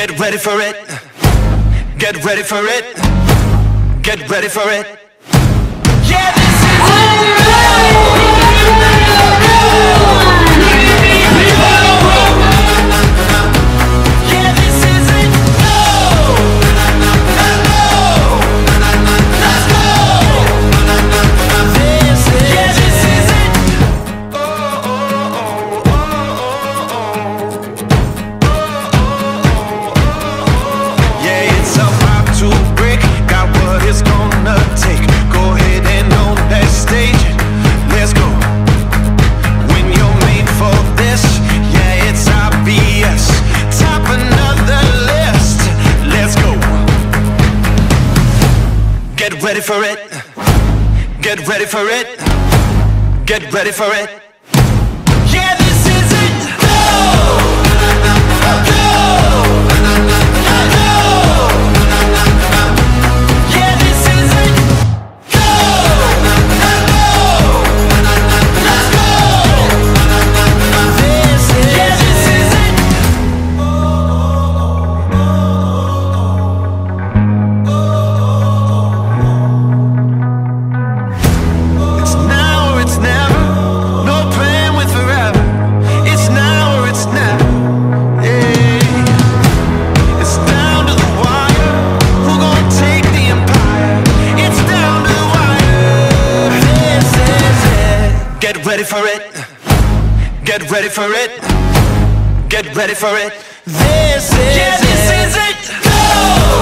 Get ready for it. Get ready for it. Get ready for it. ready for it. Get ready for it. Get ready for it. Get ready for it. Get ready for it. Get ready for it. This is yeah, this it. is it. Go.